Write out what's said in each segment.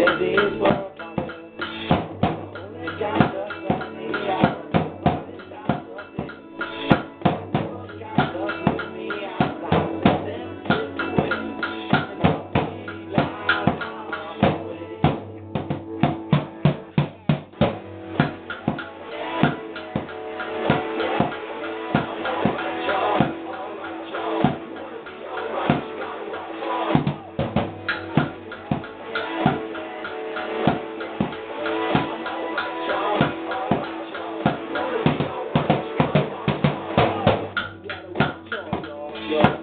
Baby, it's what Yo.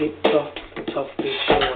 Get tough, tough bitch.